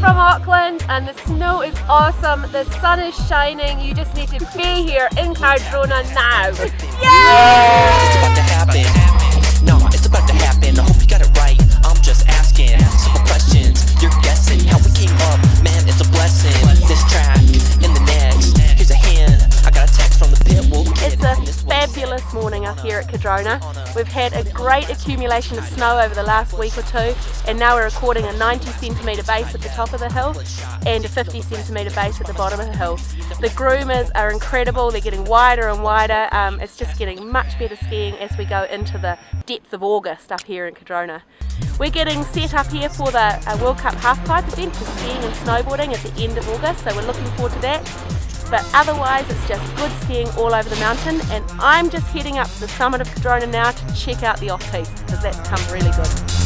From Auckland and the snow is awesome, the sun is shining, you just need to be here in Cardrona now. Yay! Here at Cardrona. We've had a great accumulation of snow over the last week or two and now we're recording a 90 centimetre base at the top of the hill and a 50 centimetre base at the bottom of the hill. The groomers are incredible, they're getting wider and wider, um, it's just getting much better skiing as we go into the depth of August up here in Cardrona. We're getting set up here for the uh, World Cup halfpipe event for skiing and snowboarding at the end of August so we're looking forward to that but otherwise it's just good skiing all over the mountain and I'm just heading up to the summit of Cardrona now to check out the off-piste because that's come really good.